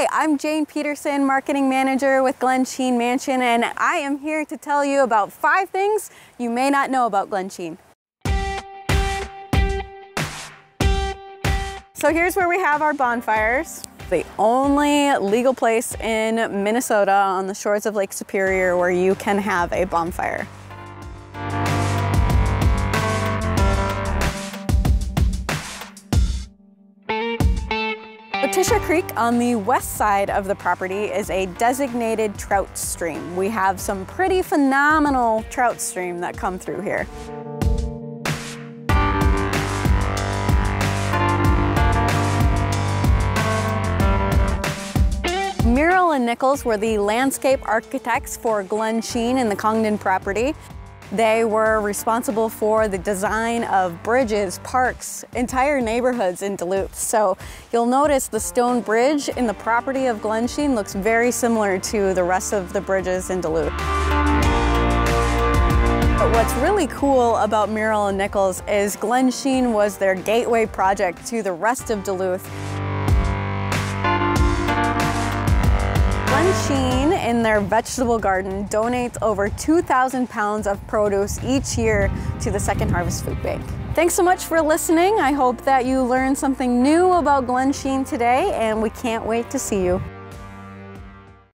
Hi, I'm Jane Peterson, Marketing Manager with Glensheen Mansion, and I am here to tell you about five things you may not know about Glensheen. So here's where we have our bonfires. The only legal place in Minnesota on the shores of Lake Superior where you can have a bonfire. Letitia Creek on the west side of the property is a designated trout stream. We have some pretty phenomenal trout stream that come through here. Morell and Nichols were the landscape architects for Glensheen and the Congdon property. They were responsible for the design of bridges, parks, entire neighborhoods in Duluth. So you'll notice the stone bridge in the property of Glensheen looks very similar to the rest of the bridges in Duluth. But what's really cool about Morell and Nichols is Glensheen was their gateway project to the rest of Duluth. Glensheen in their vegetable garden donates over 2,000 pounds of produce each year to the Second Harvest Food Bank. Thanks so much for listening. I hope that you learned something new about Glensheen today and we can't wait to see you.